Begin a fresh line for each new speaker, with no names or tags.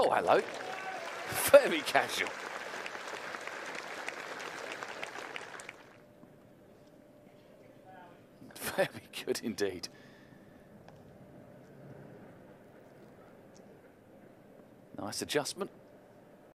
Oh, hello. Very casual. Very good indeed. Nice adjustment.